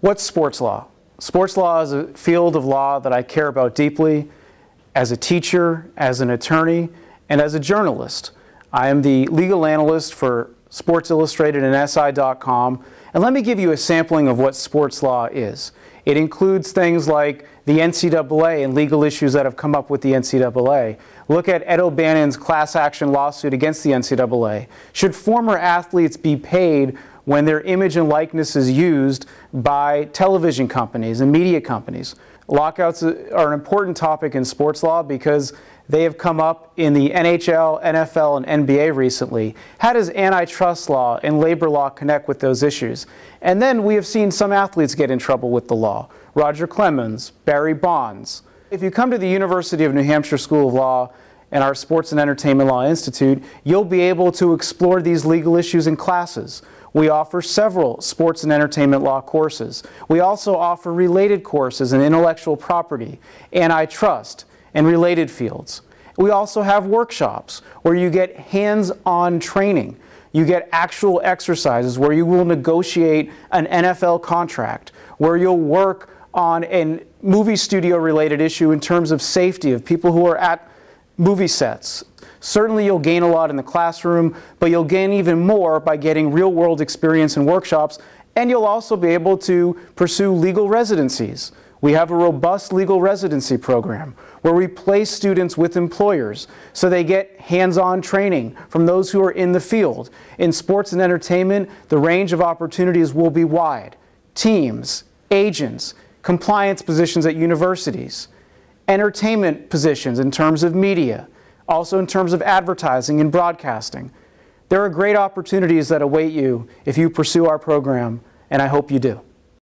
What's sports law? Sports law is a field of law that I care about deeply as a teacher, as an attorney, and as a journalist. I am the legal analyst for Sports Illustrated and SI.com. And let me give you a sampling of what sports law is. It includes things like the NCAA and legal issues that have come up with the NCAA. Look at Ed O'Bannon's class action lawsuit against the NCAA. Should former athletes be paid when their image and likeness is used by television companies and media companies? Lockouts are an important topic in sports law because they have come up in the NHL, NFL, and NBA recently. How does antitrust law and labor law connect with those issues? And then we have seen some athletes get in trouble with the law. Roger Clemens, Barry Bonds. If you come to the University of New Hampshire School of Law and our Sports and Entertainment Law Institute, you'll be able to explore these legal issues in classes. We offer several sports and entertainment law courses. We also offer related courses in intellectual property, antitrust, and related fields. We also have workshops where you get hands-on training. You get actual exercises where you will negotiate an NFL contract, where you'll work on a movie studio related issue in terms of safety of people who are at movie sets. Certainly you'll gain a lot in the classroom, but you'll gain even more by getting real world experience in workshops, and you'll also be able to pursue legal residencies. We have a robust legal residency program where we place students with employers so they get hands-on training from those who are in the field. In sports and entertainment, the range of opportunities will be wide. Teams, agents, compliance positions at universities, entertainment positions in terms of media, also in terms of advertising and broadcasting. There are great opportunities that await you if you pursue our program, and I hope you do.